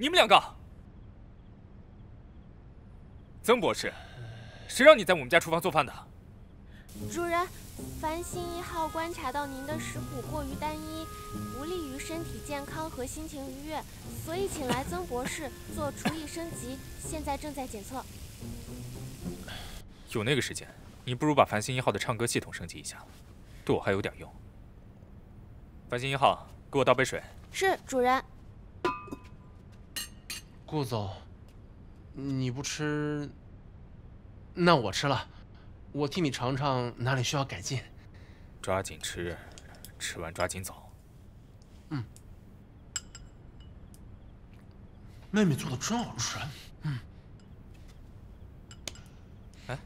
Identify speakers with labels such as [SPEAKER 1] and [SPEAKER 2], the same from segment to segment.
[SPEAKER 1] 你们两个，曾博士，谁让你在我们家厨房做饭的？
[SPEAKER 2] 主人，繁星一号观察到您的食谱过于单一，不利于身体健康和心情愉悦，所以请来曾博士做厨艺升级，现在正在检测。
[SPEAKER 1] 有那个时间，你不如把繁星一号的唱歌系统升级一下，对我还有点用。繁星一号，给我倒杯水。
[SPEAKER 2] 是，主人。
[SPEAKER 3] 顾总，你不吃，那我吃了。我替你尝尝哪里需要改进。
[SPEAKER 1] 抓紧吃，吃完抓紧走。
[SPEAKER 3] 嗯。妹妹做的真好吃。嗯。
[SPEAKER 1] 哎，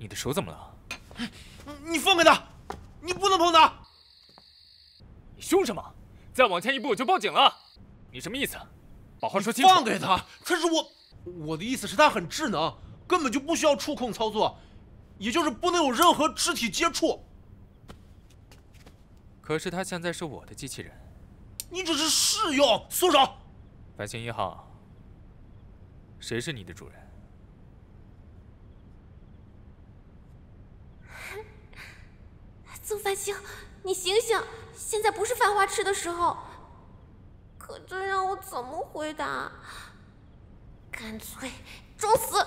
[SPEAKER 1] 你的手怎么了？
[SPEAKER 3] 你放开他！你不能碰他！
[SPEAKER 1] 你凶什么？再往前一步我就报警了！你什么意思？把话说清
[SPEAKER 3] 楚。放开他！他是我，我的意思是，他很智能，根本就不需要触控操作。也就是不能有任何肢体接触。
[SPEAKER 1] 可是他现在是我的机器人。
[SPEAKER 3] 你只是试用，松手！
[SPEAKER 1] 繁星一号，谁是你的主人？
[SPEAKER 2] 曾繁星，你醒醒！现在不是犯花痴的时候。可这让我怎么回答？干脆装死。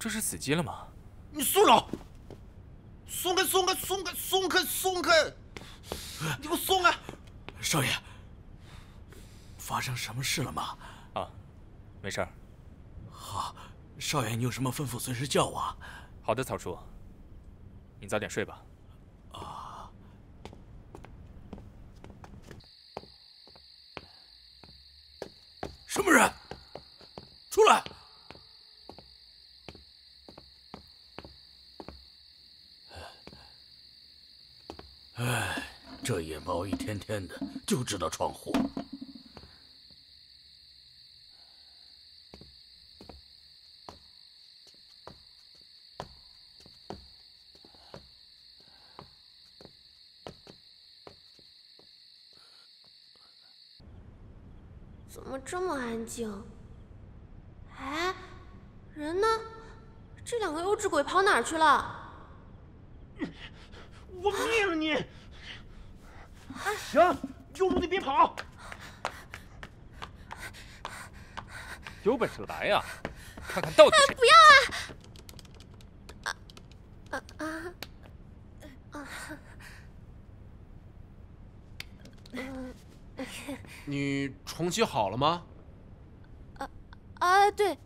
[SPEAKER 1] 这是死机了吗？
[SPEAKER 3] 你松手！松开！松开！松开！松开！松开！你给我松开！
[SPEAKER 4] 少爷，发生什么事了吗？
[SPEAKER 1] 啊，没事儿。
[SPEAKER 4] 好，少爷，你有什么吩咐，随时叫我。
[SPEAKER 1] 好的，草叔，你早点睡吧。
[SPEAKER 4] 啊。什么人？出来！哎，这野猫一天天的就知道闯祸。
[SPEAKER 2] 怎么这么安静？哎，人呢？这两个幼稚鬼跑哪儿去了？
[SPEAKER 3] 我灭了你！行，有种你别跑！
[SPEAKER 1] 有本事来呀，看看到底谁！
[SPEAKER 2] 不要啊！啊啊啊！
[SPEAKER 3] 你重启好了吗？
[SPEAKER 2] 啊啊，对。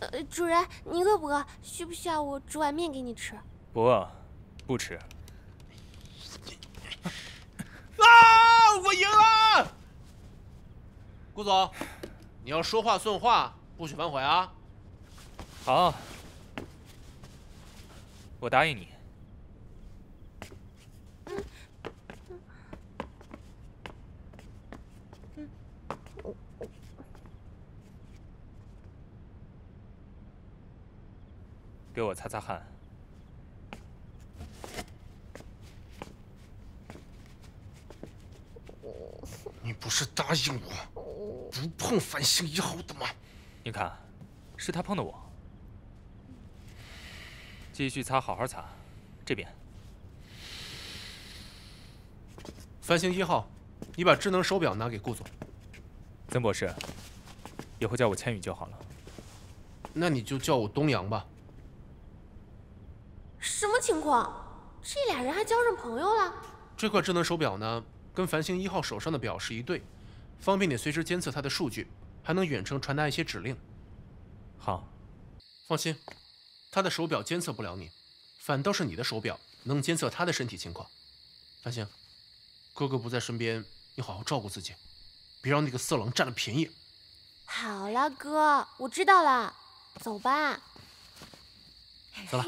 [SPEAKER 2] 呃，主人，你饿不饿？需不需要我煮碗面给你吃？
[SPEAKER 1] 不饿，不吃。
[SPEAKER 3] 啊！我赢了！顾总，你要说话算话，不许反悔啊！
[SPEAKER 1] 好，我答应你。给我擦擦汗。
[SPEAKER 3] 你不是答应我不碰繁星一号的吗？
[SPEAKER 1] 你看，是他碰的我。继续擦，好好擦。这边。
[SPEAKER 3] 繁星一号，你把智能手表拿给顾总。
[SPEAKER 1] 曾博士，以后叫我千羽就好了。
[SPEAKER 3] 那你就叫我东阳吧。
[SPEAKER 2] 什么情况？这俩人还交上朋友了？
[SPEAKER 3] 这块智能手表呢？跟繁星一号手上的表是一对，方便你随时监测它的数据，还能远程传达一些指令。
[SPEAKER 1] 好，
[SPEAKER 3] 放心，他的手表监测不了你，反倒是你的手表能监测他的身体情况。繁星，哥哥不在身边，你好好照顾自己，别让那个色狼占了便宜。
[SPEAKER 2] 好了，哥，我知道了，走吧。
[SPEAKER 3] 走了。